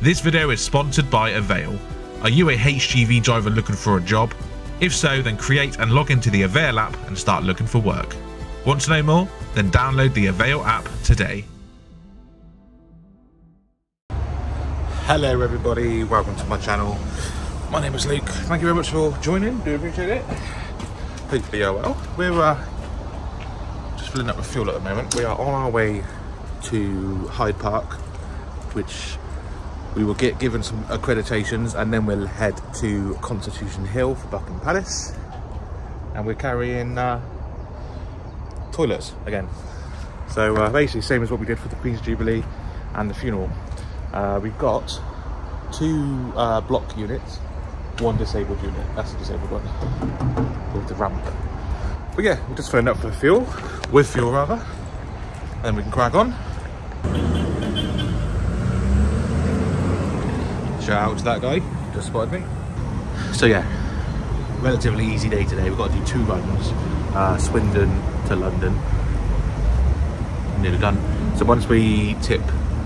This video is sponsored by Avail. Are you a HGV driver looking for a job? If so, then create and log into the Avail app and start looking for work. Want to know more? Then download the Avail app today. Hello everybody, welcome to my channel. My name is Luke. Thank you very much for joining, do appreciate it. Hopefully you're well. We're uh, just filling up with fuel at the moment. We are on our way to Hyde Park, which we will get given some accreditations and then we'll head to Constitution Hill for Buckingham Palace. And we're carrying uh, toilets again. So uh, basically same as what we did for the Queen's Jubilee and the funeral. Uh, we've got two uh, block units, one disabled unit, that's the disabled one, with the ramp. But yeah, we're just filling up for fuel, with fuel rather, and we can crack on. Shout out to that guy, just spotted me. So yeah, relatively easy day today. We've got to do two runs, uh, Swindon to London. Nearly done. So once we tip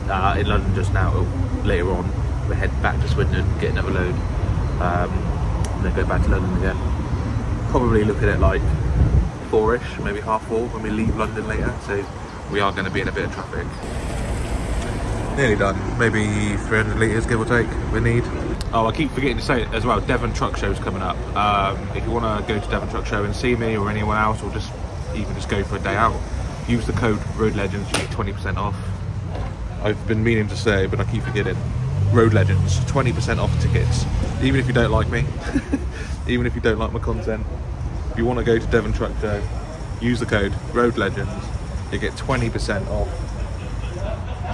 uh, in London just now, later on, we head back to Swindon, get another load, um, and then go back to London again. Probably looking at like four-ish, maybe half four when we leave London later. So we are going to be in a bit of traffic. Nearly done. Maybe 300 litres, give or take, we need. Oh, I keep forgetting to say it as well. Devon Truck Show is coming up. Um, if you want to go to Devon Truck Show and see me or anyone else, or just even just go for a day out, use the code Road Legends. You get 20% off. I've been meaning to say, but I keep forgetting. Road Legends, 20% off tickets. Even if you don't like me, even if you don't like my content, if you want to go to Devon Truck Show, use the code Road Legends. You get 20% off.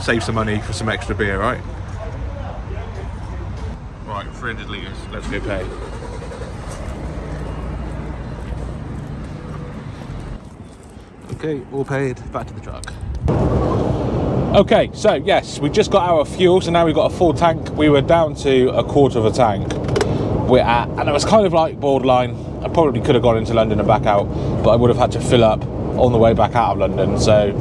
Save some money for some extra beer, right? Right, 300 litres. Let's go pay. Okay, all paid. Back to the truck. Okay, so yes, we just got our fuel, so now we've got a full tank. We were down to a quarter of a tank. We're at, and it was kind of like borderline. I probably could have gone into London and back out, but I would have had to fill up on the way back out of London. So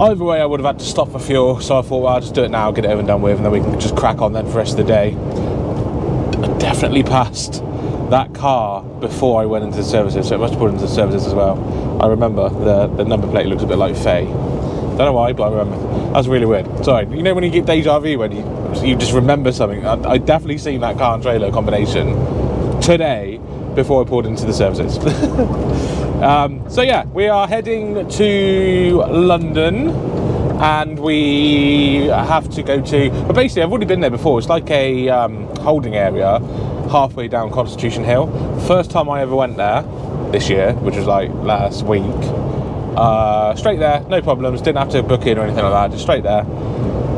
either way, I would have had to stop for fuel. So I thought, well, I'll just do it now, get it over and done with, and then we can just crack on then for the rest of the day. I definitely passed that car before I went into the services, so it must have put into the services as well. I remember the, the number plate looks a bit like Faye. Don't know why, but I remember. That's really weird. Sorry, you know when you get deja vu when you you just remember something. I, I definitely seen that car and trailer combination today before I pulled into the services. um, so yeah, we are heading to London, and we have to go to. But basically, I've already been there before. It's like a um, holding area halfway down Constitution Hill. First time I ever went there this year, which was like last week. Uh, straight there, no problems. Didn't have to book in or anything like that. Just straight there.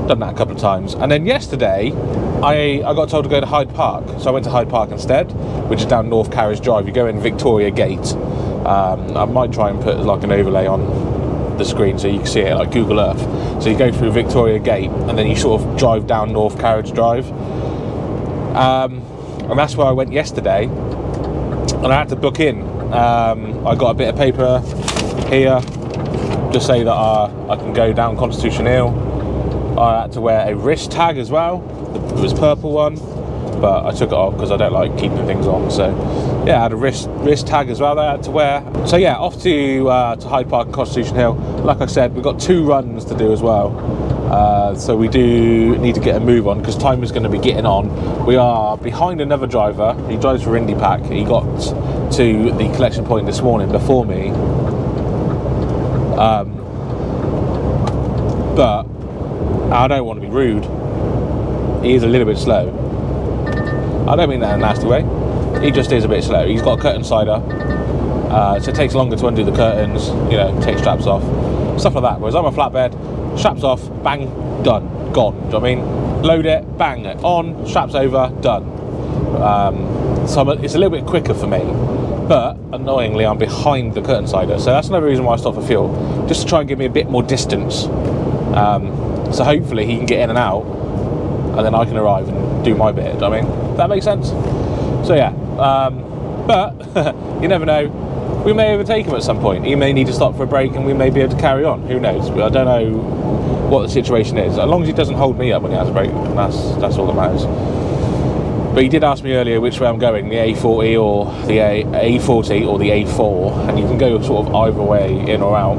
Done that a couple of times. And then yesterday, I I got told to go to Hyde Park, so I went to Hyde Park instead, which is down North Carriage Drive. You go in Victoria Gate. Um, I might try and put like an overlay on the screen so you can see it like Google Earth. So you go through Victoria Gate and then you sort of drive down North Carriage Drive. Um, and that's where I went yesterday. And I had to book in. Um, I got a bit of paper here to say that uh, I can go down Constitution Hill. I had to wear a wrist tag as well. It was purple one, but I took it off because I don't like keeping things on. So yeah, I had a wrist wrist tag as well that I had to wear. So yeah, off to uh, to Hyde Park and Constitution Hill. Like I said, we've got two runs to do as well. Uh, so we do need to get a move on because time is going to be getting on. We are behind another driver. He drives for Indy Pack. He got to the collection point this morning before me. Um, but I don't want to be rude. He is a little bit slow. I don't mean that in a nasty way. He just is a bit slow. He's got a curtain sider, uh, so it takes longer to undo the curtains. You know, take straps off, stuff like that. Whereas I'm a flatbed, straps off, bang, done, gone. Do you know I mean? Load it, bang it on, straps over, done. Um, so I'm, it's a little bit quicker for me. But annoyingly, I'm behind the curtain sider, so that's another reason why I stopped for fuel, just to try and give me a bit more distance. Um, so hopefully he can get in and out, and then I can arrive and do my bit. I mean, that makes sense. So yeah, um, but you never know. We may overtake him at some point. He may need to stop for a break, and we may be able to carry on. Who knows? I don't know what the situation is. As long as he doesn't hold me up when he has a break, that's that's all that matters. But he did ask me earlier which way I'm going, the A40 or the A, A40 or the A4, and you can go sort of either way, in or out.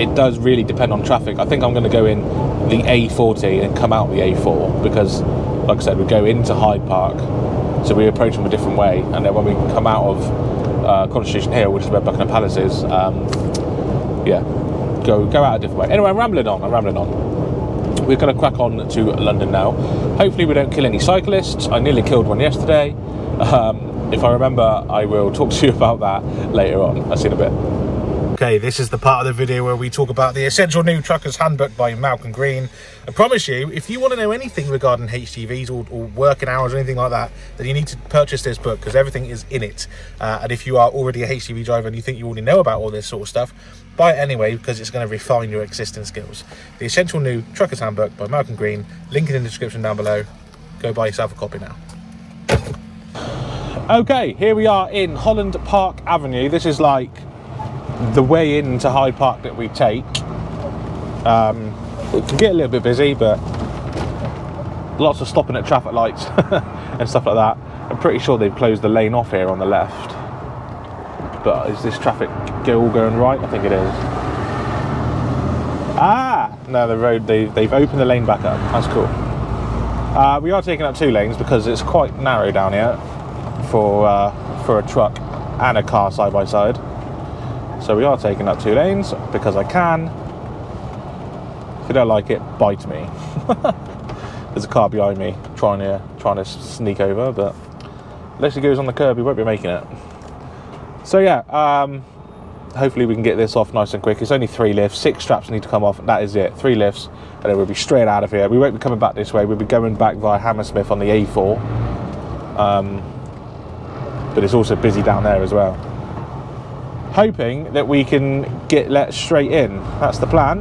It does really depend on traffic. I think I'm going to go in the A40 and come out the A4 because, like I said, we go into Hyde Park, so we approach them a different way, and then when we come out of uh, Constitution Hill, which is where Buckingham Palace is, um, yeah, go go out a different way. Anyway, I'm rambling on. I'm rambling on we're going to crack on to London now. Hopefully, we don't kill any cyclists. I nearly killed one yesterday. Um, if I remember, I will talk to you about that later on. I'll see you in a bit. Okay, this is the part of the video where we talk about the Essential New Trucker's Handbook by Malcolm Green. I promise you, if you want to know anything regarding HGVs or, or working hours or anything like that, then you need to purchase this book because everything is in it. Uh, and if you are already a HGV driver and you think you already know about all this sort of stuff, Buy it anyway because it's going to refine your existing skills. The Essential New Trucker's Handbook by Malcolm Green, link in the description down below. Go buy yourself a copy now. Okay, here we are in Holland Park Avenue. This is like the way into Hyde Park that we take. Um, it can get a little bit busy, but lots of stopping at traffic lights and stuff like that. I'm pretty sure they've closed the lane off here on the left. But is this traffic all going right? I think it is. Ah! No, the road, they, they've opened the lane back up. That's cool. Uh, we are taking up two lanes because it's quite narrow down here for, uh, for a truck and a car side by side. So we are taking up two lanes because I can. If you don't like it, bite me. There's a car behind me trying to trying to sneak over, but unless he goes on the curb, he won't be making it. So yeah, um, hopefully we can get this off nice and quick. It's only three lifts, six straps need to come off. That is it, three lifts, and then we'll be straight out of here. We won't be coming back this way. We'll be going back via Hammersmith on the A4. Um, but it's also busy down there as well. Hoping that we can get let straight in. That's the plan.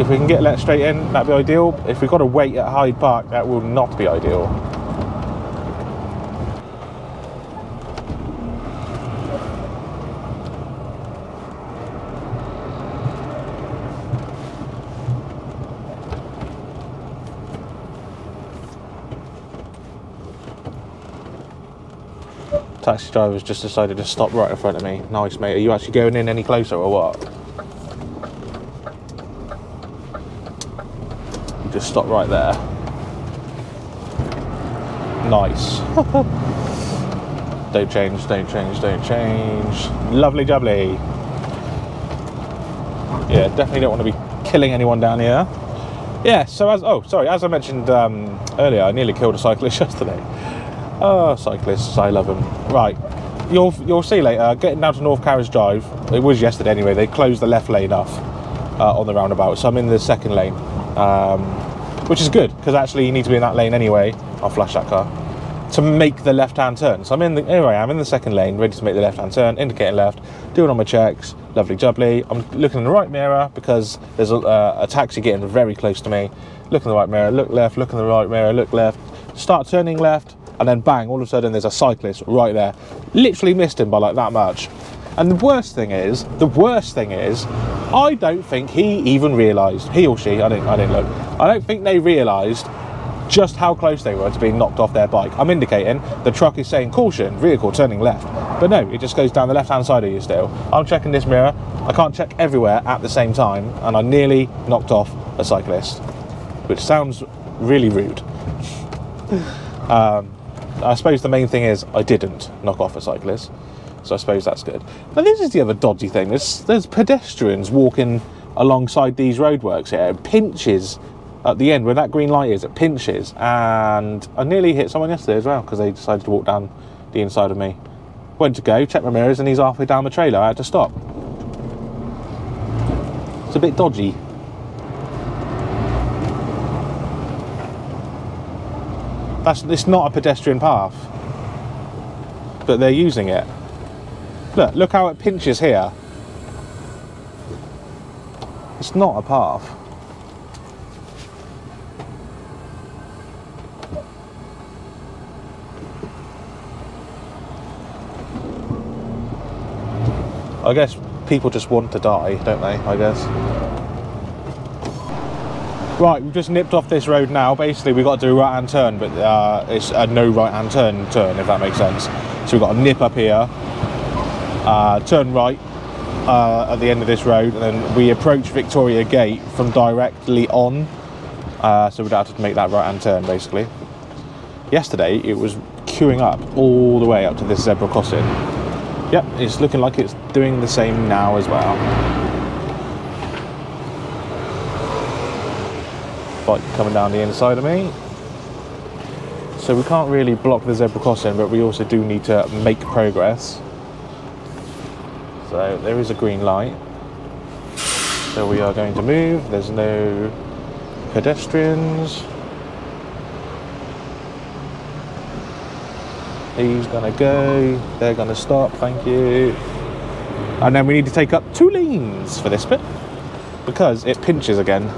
If we can get let straight in, that'd be ideal. If we've got to wait at Hyde Park, that will not be ideal. Taxi driver's just decided to stop right in front of me. Nice, mate. Are you actually going in any closer or what? just stop right there. Nice. don't change, don't change, don't change. Lovely jubbly. Yeah, definitely don't want to be killing anyone down here. Yeah, so as, oh, sorry, as I mentioned um, earlier, I nearly killed a cyclist yesterday. Oh, cyclists, I love them. Right, you'll you'll see later. Getting down to North Carriage Drive, it was yesterday anyway. They closed the left lane off uh, on the roundabout, so I'm in the second lane, um, which is good because actually you need to be in that lane anyway. I'll flash that car to make the left-hand turn. So I'm in the anyway. I'm in the second lane, ready to make the left-hand turn, indicating left, doing all my checks. Lovely jubbly. I'm looking in the right mirror because there's a, uh, a taxi getting very close to me. Look in the right mirror, look left, look in the right mirror, look left. Start turning left and then bang, all of a sudden there's a cyclist right there. Literally missed him by like that much. And the worst thing is, the worst thing is, I don't think he even realised, he or she, I didn't, I didn't look, I don't think they realised just how close they were to being knocked off their bike. I'm indicating the truck is saying caution, vehicle turning left. But no, it just goes down the left hand side of you still. I'm checking this mirror, I can't check everywhere at the same time, and I nearly knocked off a cyclist, which sounds really rude. um, I suppose the main thing is I didn't knock off a cyclist, so I suppose that's good. Now this is the other dodgy thing. There's there's pedestrians walking alongside these roadworks here. It pinches at the end where that green light is. It pinches, and I nearly hit someone yesterday as well because they decided to walk down the inside of me. Went to go check my mirrors, and he's halfway down the trailer. I had to stop. It's a bit dodgy. That's it's not a pedestrian path, but they're using it. Look, look how it pinches here. It's not a path. I guess people just want to die, don't they? I guess. Right, we've just nipped off this road now. Basically, we've got to do a right-hand turn, but uh, it's a no right-hand turn turn, if that makes sense. So we've got to nip up here, uh, turn right uh, at the end of this road, and then we approach Victoria Gate from directly on. Uh, so we'd have to make that right-hand turn, basically. Yesterday, it was queuing up all the way up to this zebra crossing. Yep, it's looking like it's doing the same now as well. Coming down the inside of me. So we can't really block the zebra crossing, but we also do need to make progress. So there is a green light. So we are going to move. There's no pedestrians. He's gonna go, they're gonna stop, thank you. And then we need to take up two lanes for this bit because it pinches again.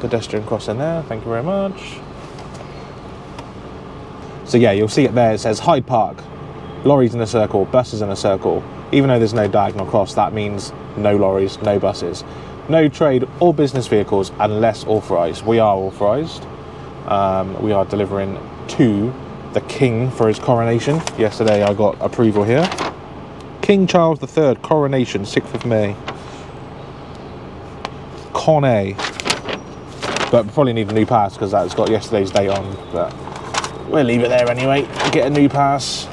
Pedestrian crossing there. Thank you very much. So yeah, you'll see it there. It says Hyde Park, lorries in a circle, buses in a circle. Even though there's no diagonal cross, that means no lorries, no buses, no trade or business vehicles unless authorised. We are authorised. Um, we are delivering to the King for his coronation. Yesterday I got approval here. King Charles III, coronation, 6th of May. Con A. But probably need a new pass because that's got yesterday's date on. But we'll leave it there anyway. Get a new pass.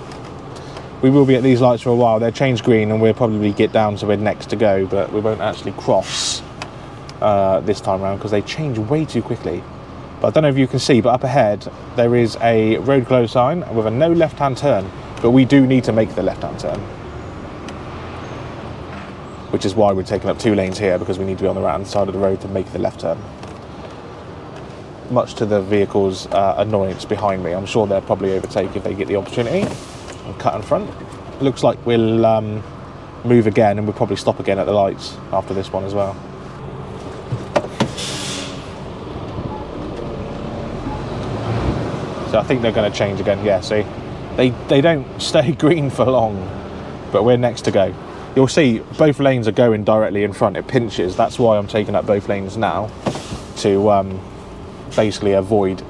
We will be at these lights for a while. They're changed green and we'll probably get down to where next to go, but we won't actually cross uh, this time around because they change way too quickly. But I don't know if you can see, but up ahead there is a road close sign with a no left-hand turn. But we do need to make the left-hand turn. Which is why we're taking up two lanes here because we need to be on the right-hand side of the road to make the left turn much to the vehicle's uh, annoyance behind me. I'm sure they'll probably overtake if they get the opportunity and cut in front. Looks like we'll um, move again and we'll probably stop again at the lights after this one as well. So I think they're going to change again. Yeah, see, they they don't stay green for long, but we're next to go. You'll see both lanes are going directly in front. It pinches. That's why I'm taking up both lanes now to um, basically avoid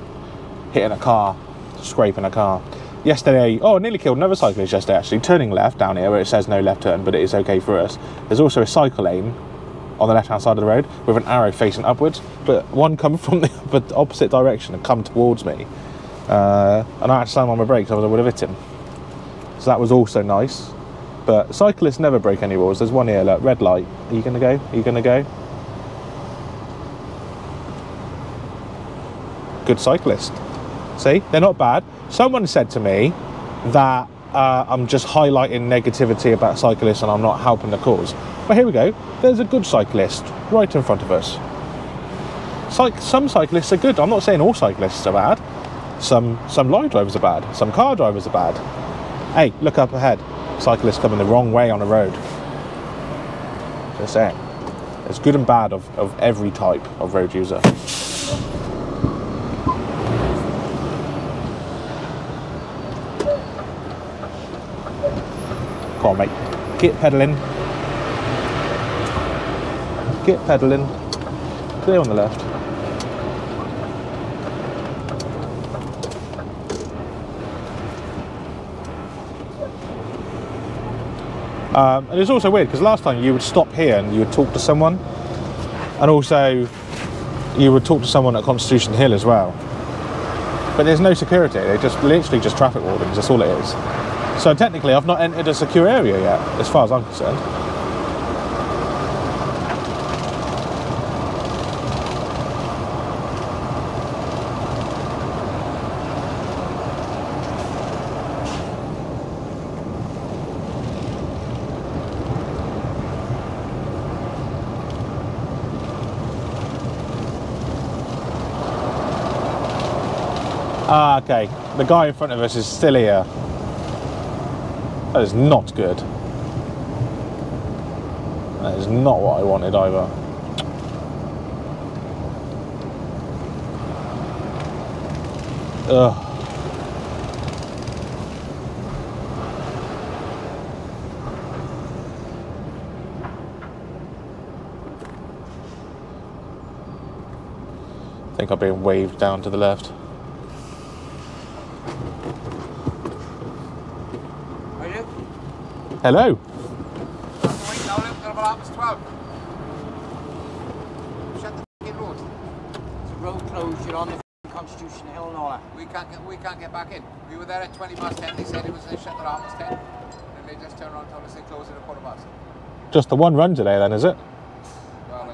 hitting a car, scraping a car. Yesterday, oh, I nearly killed another cyclist yesterday actually, turning left down here where it says no left turn, but it is okay for us. There's also a cycle lane on the left hand side of the road with an arrow facing upwards, but one come from the opposite direction and come towards me. Uh, and I had to slam on my brakes, otherwise I would have hit him. So that was also nice. But cyclists never break any rules. There's one here, look, red light. Are you going to go? Are you going to go? Good cyclist. See, they're not bad. Someone said to me that uh, I'm just highlighting negativity about cyclists and I'm not helping the cause. But here we go. There's a good cyclist right in front of us. Cyc- some cyclists are good. I'm not saying all cyclists are bad. Some some lorry drivers are bad. Some car drivers are bad. Hey, look up ahead. Cyclists coming the wrong way on a road. Just saying. There's good and bad of, of every type of road user. On, mate. Get pedalling. Get pedalling. Clear on the left. Um, and it's also weird because last time you would stop here and you would talk to someone, and also you would talk to someone at Constitution Hill as well. But there's no security. They're just literally just traffic wardens. That's all it is. So technically, I've not entered a secure area yet, as far as I'm concerned. Ah, okay. The guy in front of us is still here. That is not good. That is not what I wanted either. Ugh. I think I've been waved down to the left. F***ing Constitution Hill and all that. We can't get, we can't get back in. We were there at 20 past 10. They said it was they shut at half past 10. And they just turned around and told us they closed at a quarter past. Just the one run today, then, is it? Well, I. We're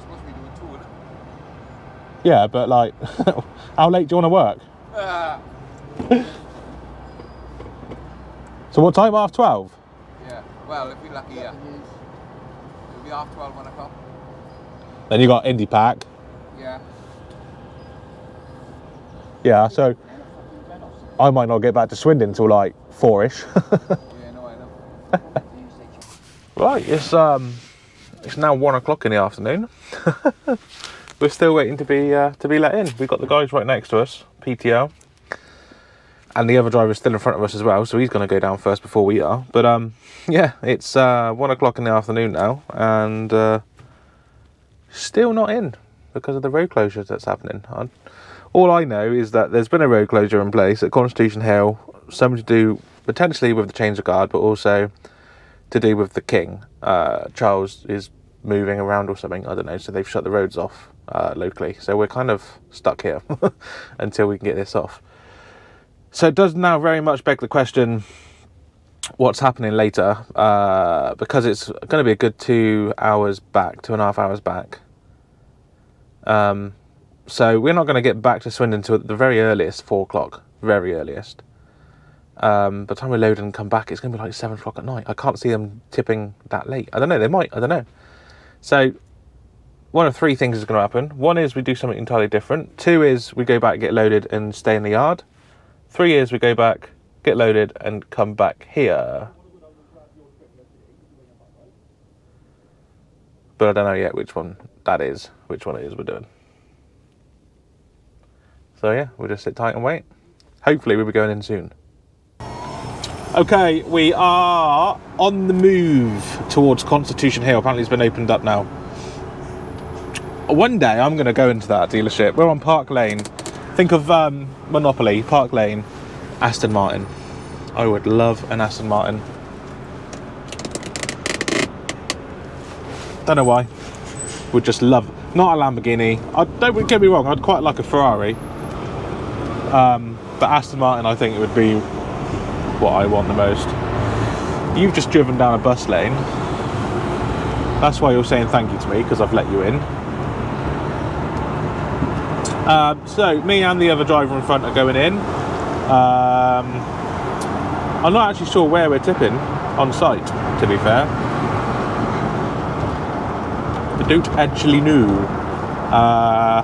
supposed to be doing two, isn't Yeah, but like, how late do you want to work? Uh, So what time? Half twelve. Yeah. Well, if we're lucky, yeah. It'll be half 12, 1 o'clock. Then you got Indy Pack. Yeah. Yeah, so I might not get back to Swindon till like four-ish. Yeah, no, I know. right, it's um, it's now one o'clock in the afternoon. We're still waiting to be uh, to be let in. We've got the guys right next to us, PTO, and the other driver's still in front of us as well. So he's going to go down first before we are. But um, yeah, it's uh, one o'clock in the afternoon now, and uh, still not in because of the road closures that's happening. I, all I know is that there's been a road closure in place at Constitution Hill, something to do potentially with the change of guard, but also to do with the king. Uh, Charles is moving around or something. I don't know. So they've shut the roads off uh, locally. So we're kind of stuck here until we can get this off. So it does now very much beg the question what's happening later uh, because it's going to be a good two hours back, two and a half hours back. Um, so we're not going to get back to Swindon until the very earliest, four o'clock, very earliest. Um, by the time we load and come back, it's going to be like seven o'clock at night. I can't see them tipping that late. I don't know. They might. I don't know. So one of three things is going to happen. One is we do something entirely different. Two is we go back, get loaded, and stay in the yard. Three years we go back, get loaded, and come back here. But I don't know yet which one that is, which one it is we're doing. So yeah, we'll just sit tight and wait. Hopefully we'll be going in soon. Okay, we are on the move towards Constitution Hill. Apparently, it's been opened up now. One day, I'm going to go into that dealership. We're on Park Lane. Think of um, Monopoly, Park Lane, Aston Martin. I would love an Aston Martin. Don't know why. Would just love not a Lamborghini. I don't get me wrong. I'd quite like a Ferrari. Um, but Aston Martin, I think it would be what I want the most. You've just driven down a bus lane. That's why you're saying thank you to me because I've let you in. Um, so me and the other driver in front are going in. Um, I'm not actually sure where we're tipping on site. To be fair, I don't actually know. Uh,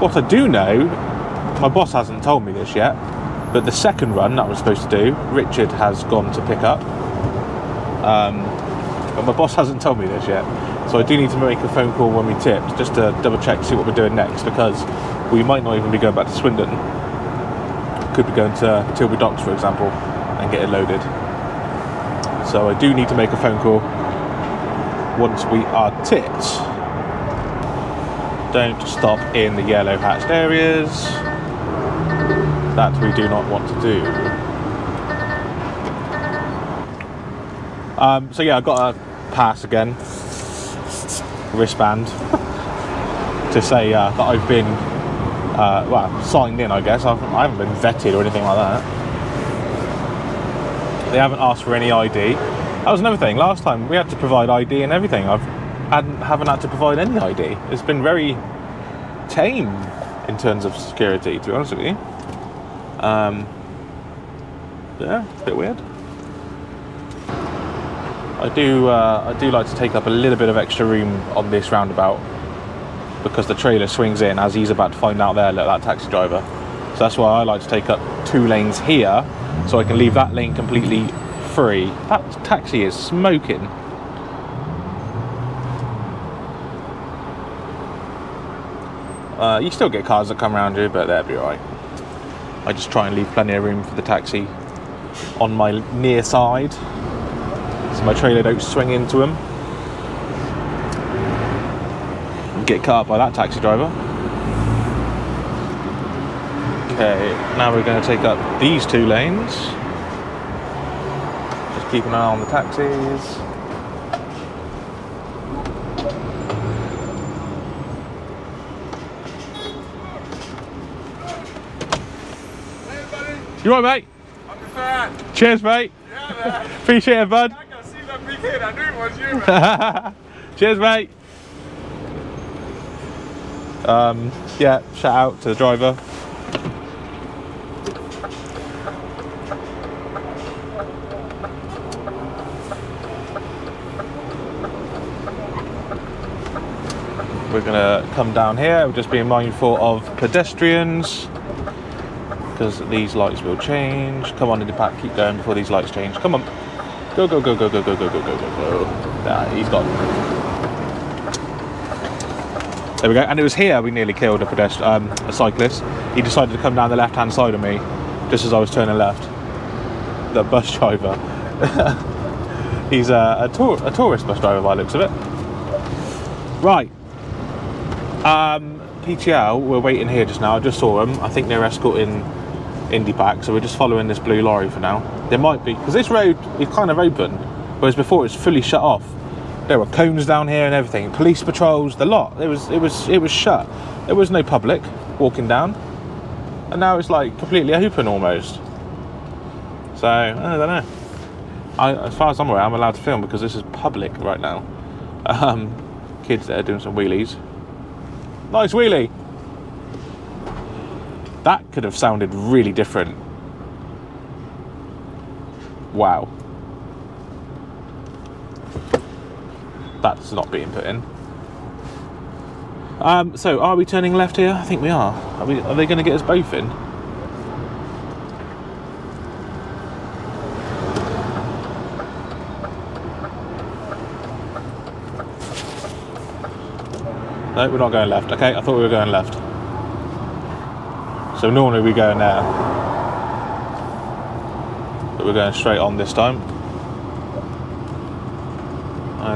what I do know, my boss hasn't told me this yet, but the second run that I was supposed to do, Richard has gone to pick up. Um, but my boss hasn't told me this yet. So I do need to make a phone call when we tip, just to double check, see what we're doing next, because we might not even be going back to Swindon. Could be going to Tilbury Docks, for example, and get it loaded. So I do need to make a phone call once we are tipped. Don't stop in the yellow hatched areas. That we do not want to do. Um, so yeah, I've got a pass again, wristband, to say uh, that I've been, uh, well, signed in. I guess I've, I haven't been vetted or anything like that. They haven't asked for any ID. That was another thing. Last time we had to provide ID and everything. I've hadn't haven't had to provide any ID. It's been very tame in terms of security, to be honest with you. Um, yeah, it's a bit weird. I do uh, I do like to take up a little bit of extra room on this roundabout because the trailer swings in as he's about to find out there, look, that taxi driver. So that's why I like to take up two lanes here so I can leave that lane completely free. That taxi is smoking. Uh, you still get cars that come around you, but they'll be alright. I just try and leave plenty of room for the taxi on my near side so my trailer don't swing into him and get cut up by that taxi driver. Okay, now we're going to take up these two lanes. Just keep an eye on the taxis. You right, mate? I'm a. Cheers, mate. Yeah, man. Appreciate it, bud. I can see that big head. I knew it was you, man. Cheers, mate. Um, yeah, shout out to the driver. We're gonna come down here, we're just being mindful of pedestrians because these lights will change. Come on, in the pack, keep going before these lights change. Come on. Go, go, go, go, go, go, go, go, go, go, go. Nah, he's gone. There we go. And it was here we nearly killed a pedestrian, um, a cyclist. He decided to come down the left-hand side of me, just as I was turning left. The bus driver. He's a, a, tour, a tourist bus driver by the looks of it. Right. Um, PTL, we're waiting here just now. I just saw them. I think they're escorting Indy back, so we're just following this blue lorry for now. There might be because this road is kind of open, whereas before it's fully shut off. There were cones down here and everything, police patrols, the lot. It was it was it was shut. There was no public walking down, and now it's like completely open almost. So I don't know. I, as far as I'm aware, I'm allowed to film because this is public right now. Um, kids there doing some wheelies. Nice wheelie. That could have sounded really different. Wow. That's not being put in. Um, so, are we turning left here? I think we are. Are, we, are they going to get us both in? No, we're not going left. Okay, I thought we were going left. So normally we go now. But we're going straight on this time.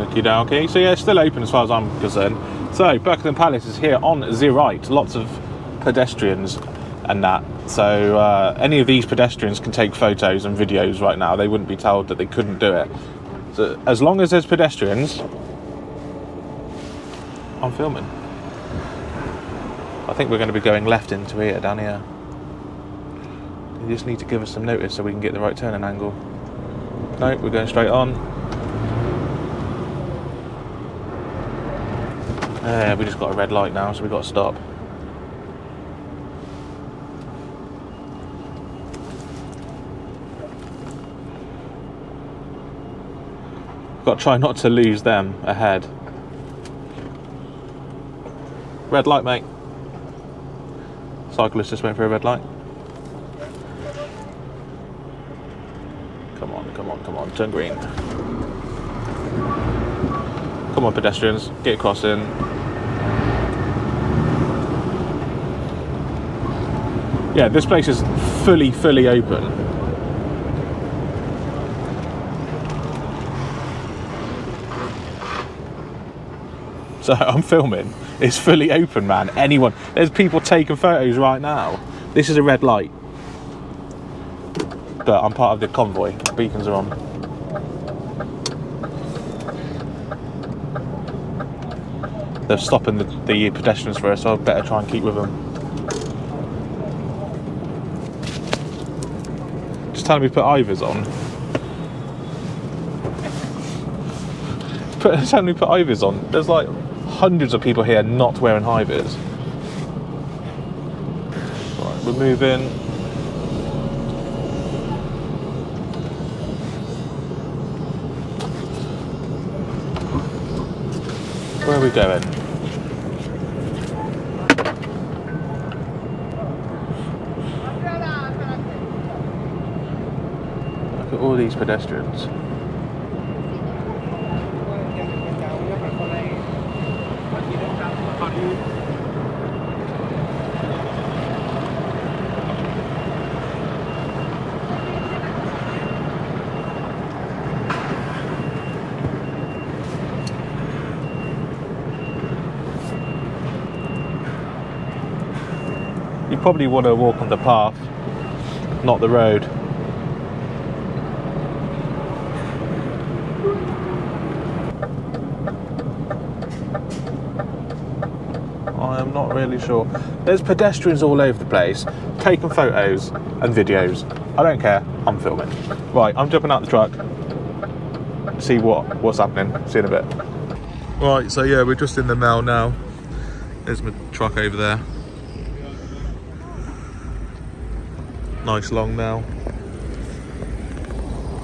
Okie dokie. So yeah, it's still open as far as I'm concerned. So Buckingham Palace is here on the right. Lots of pedestrians and that. So uh, any of these pedestrians can take photos and videos right now. They wouldn't be told that they couldn't do it. So as long as there's pedestrians, I'm filming. I think we're going to be going left into here, down here. You just need to give us some notice so we can get the right turning angle. No, we're going straight on. Uh, we just got a red light now, so we've got to stop. Got to try not to lose them ahead. Red light, mate. Cyclist just went for a red light. Come on, come on, come on, turn green. Come on, pedestrians, get across in. Yeah, this place is fully, fully open. So I'm filming. It's fully open, man. Anyone. There's people taking photos right now. This is a red light. But I'm part of the convoy. Beacons are on. They're stopping the, the pedestrians for us, so I better try and keep with them. Just telling me to put Ivers on. Put, telling me to put Ivers on. There's like hundreds of people here not wearing high. Right, we're moving. Where are we going? these pedestrians. You probably want to walk on the path, not the road. Really sure. There's pedestrians all over the place, taking photos and videos. I don't care. I'm filming. Right, I'm jumping out the truck. See what what's happening. See in a bit. Right, so yeah, we're just in the Mall now. There's my truck over there. Nice long Mall.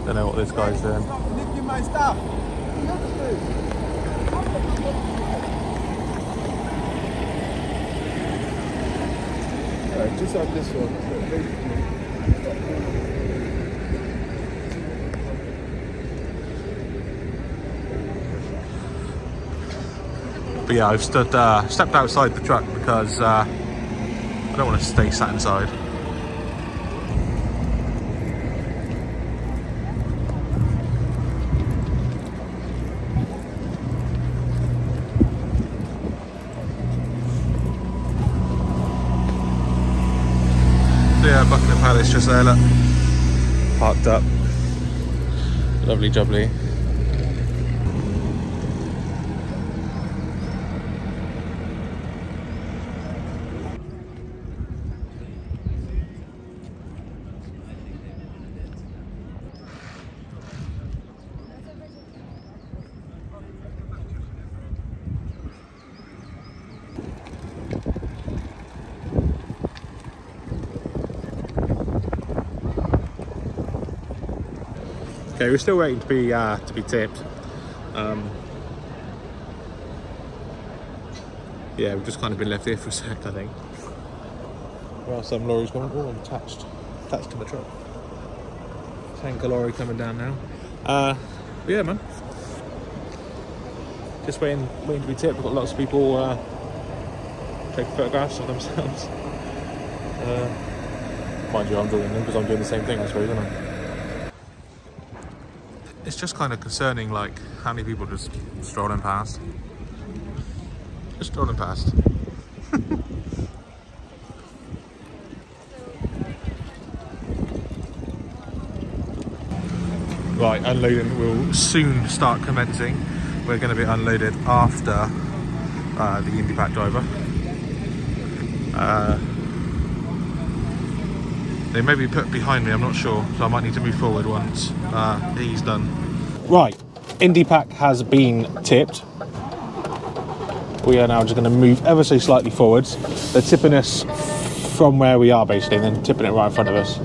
Don't know what this guy's doing. On this one. But yeah, I've stood, uh, stepped outside the truck because uh, I don't want to stay sat inside. So yeah, Palace just there, look. Parked up. Lovely jubbly. We're still waiting to be uh, to be tipped. Um, yeah, we've just kind of been left here for a sec, I think. Well, some lorries going. Oh, I'm attached, attached to the truck. Tanker lorry coming down now. Uh, but yeah, man. Just waiting, waiting to be tipped. We've got lots of people uh, taking photographs of themselves. Uh, mind you, I'm doing them because I'm doing the same thing, I suppose, isn't I? It's just kind of concerning like how many people just strolling past. Just strolling past. Right unloading will soon start commencing. We're going to be unloaded after uh, the IndyPack driver. Uh, they may be put behind me, I'm not sure, so I might need to move forward once uh, he's done. Right, IndyPack has been tipped. We are now just going to move ever so slightly forwards. They're tipping us from where we are basically, and then tipping it right in front of us,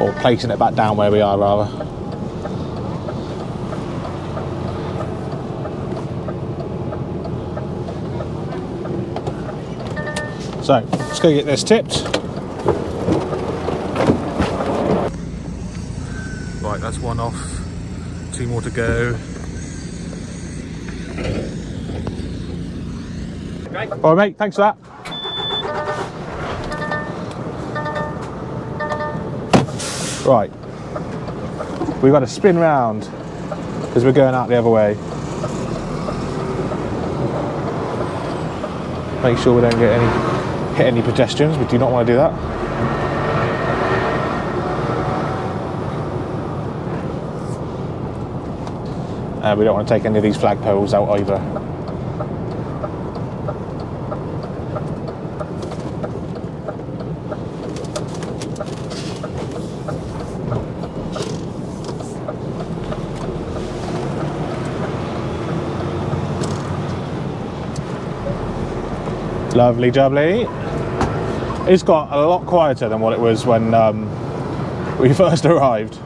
or placing it back down where we are rather. So, let's go get this tipped. That's one off. Two more to go. All right, mate. Thanks for that. Right. We've got to spin round because we're going out the other way. Make sure we don't get any hit any pedestrians. We do not want to do that. Uh, we don't want to take any of these flagpoles out either. Lovely jubbly. It's got a lot quieter than what it was when um, we first arrived.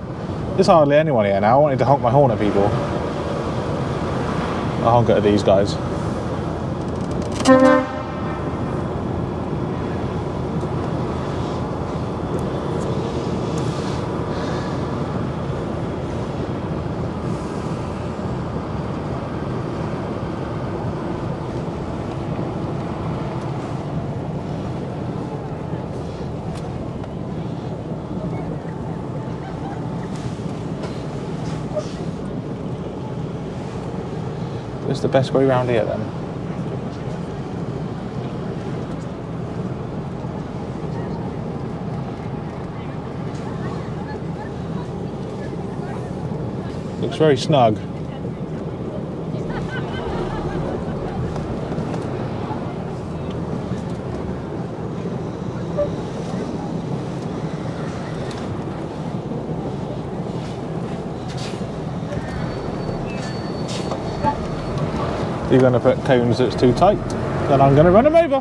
There's hardly anyone here now. I wanted to honk my horn at people. I'll honk it at these guys. best way around here then? Looks very snug. You're going to put cones that's too tight, then I'm going to run them over.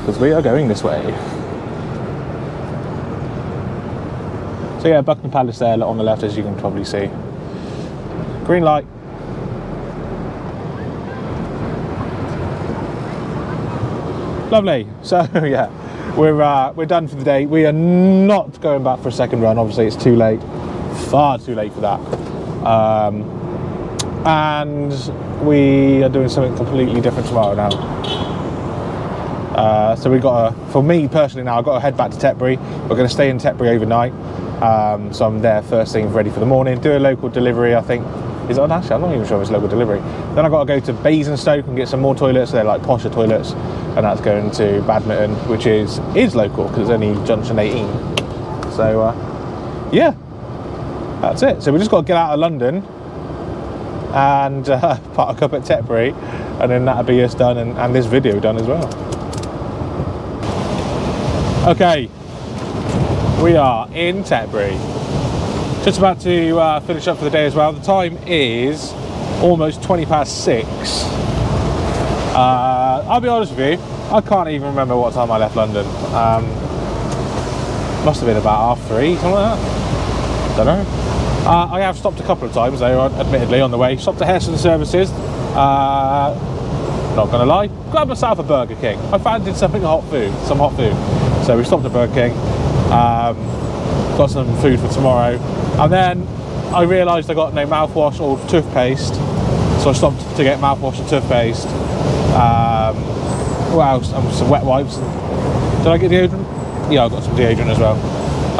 Because we are going this way. So yeah, Buckingham Palace there on the left, as you can probably see. Green light. Lovely. So yeah, we're uh, we're done for the day. We are not going back for a second run. Obviously, it's too late. Far too late for that. Um, and we are doing something completely different tomorrow now. Uh, so we got to, for me personally now, I've got to head back to Tetbury. We're going to stay in Tetbury overnight. Um, so I'm there first thing, ready for the morning. Do a local delivery, I think. Is it actually? I'm not even sure if it's local delivery. Then I've got to go to Basingstoke and get some more toilets. They're like posher toilets, and that's going to Badminton, which is is local because it's only junction 18. So uh, yeah, that's it. So we just got to get out of London and uh, park up at Tetbury, and then that'll be us done, and, and this video done as well. Okay, we are in Tetbury. Just about to uh, finish up for the day as well. The time is almost 20 past six. Uh, I'll be honest with you, I can't even remember what time I left London. Um, must have been about half three, something like that. Don't know. Uh, I have stopped a couple of times though, admittedly, on the way. Stopped at Heston Services. Uh, not gonna lie, grabbed myself a Burger King. I fancied something hot food, some hot food. So we stopped at Burger King, um, got some food for tomorrow, and then I realised I got no mouthwash or toothpaste, so I stopped to get mouthwash and toothpaste. Um, what else? Um, some wet wipes. Did I get deodorant? Yeah, I got some deodorant as well.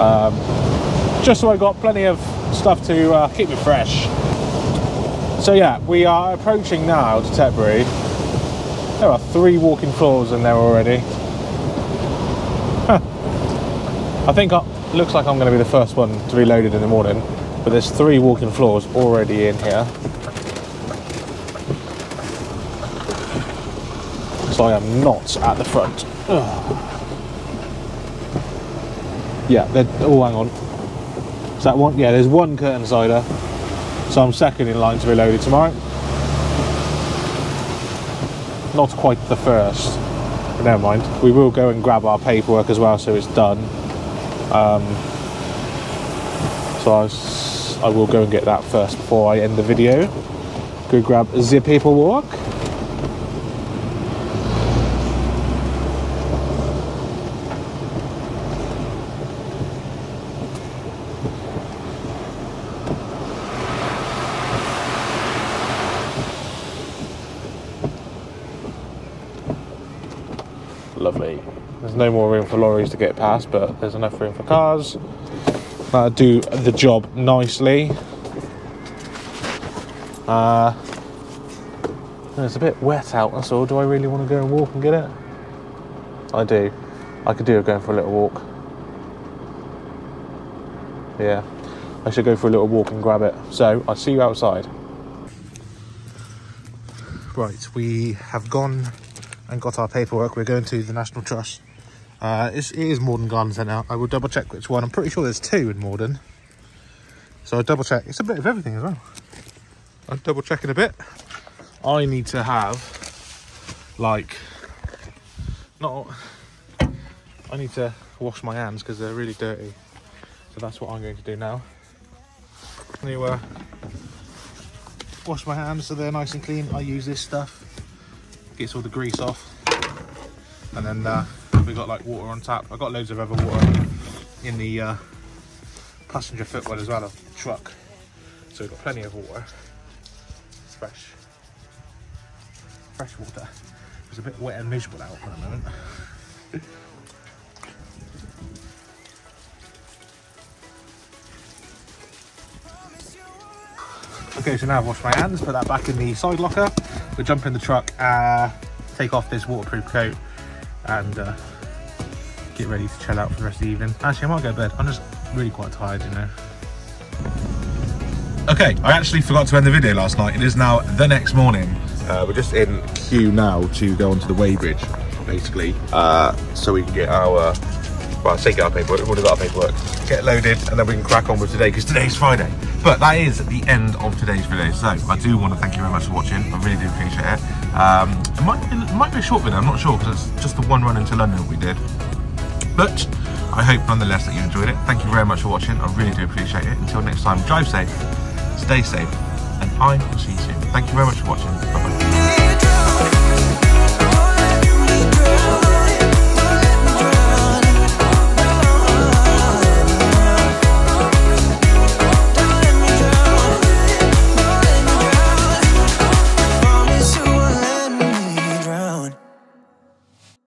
Um, just so I've got plenty of stuff to uh, keep me fresh. So yeah, we are approaching now to Tetbury. There are three walking floors in there already. Huh. I think it looks like I'm going to be the first one to be loaded in the morning, but there's three walking floors already in here. So I am not at the front. Ugh. Yeah, they're, oh hang on. Is that one? Yeah, there's one curtainsider. So I'm second in line to be loaded tomorrow. Not quite the first. But never mind. We will go and grab our paperwork as well so it's done. Um, so I, I will go and get that first before I end the video. Go grab the paperwork. Lovely. There's no more room for lorries to get past, but there's enough room for cars. That'll do the job nicely. Uh, it's a bit wet out, that's all. Do I really want to go and walk and get it? I do. I could do with going for a little walk. Yeah, I should go for a little walk and grab it. So, I'll see you outside. Right, we have gone and got our paperwork. We're going to the National Trust. Uh, it is Morden Garden Centre. I will double check which one. I'm pretty sure there's two in Morden. So I'll double check. It's a bit of everything as well. I'll double check in a bit. I need to have, like, not, I need to wash my hands because they're really dirty. So that's what I'm going to do now. Uh, wash my hands so they're nice and clean. I use this stuff gets all the grease off and then uh, we got like water on tap. I got loads of other water in the uh, passenger footwell as well of the truck. So we've got plenty of water. It's fresh. Fresh water. It's a bit wet and miserable out for the moment. Okay, so now I've washed my hands, put that back in the side locker. We'll jump in the truck, uh, take off this waterproof coat and uh, get ready to chill out for the rest of the evening. Actually, I might go to bed. I'm just really quite tired, you know. Okay, I actually forgot to end the video last night. It is now the next morning. Uh, we're just in queue now to go onto the weighbridge, basically, uh, so we can get our, well, I say get our paperwork, we've already got our paperwork, get loaded, and then we can crack on with today, because today's Friday. But that is the end of today's video, so I do want to thank you very much for watching. I really do appreciate it. Um, it, might be, it might be a short video, I'm not sure, because it's just the one run into London we did. But I hope nonetheless that you enjoyed it. Thank you very much for watching. I really do appreciate it. Until next time, drive safe, stay safe, and I will see you soon. Thank you very much for watching. Bye bye.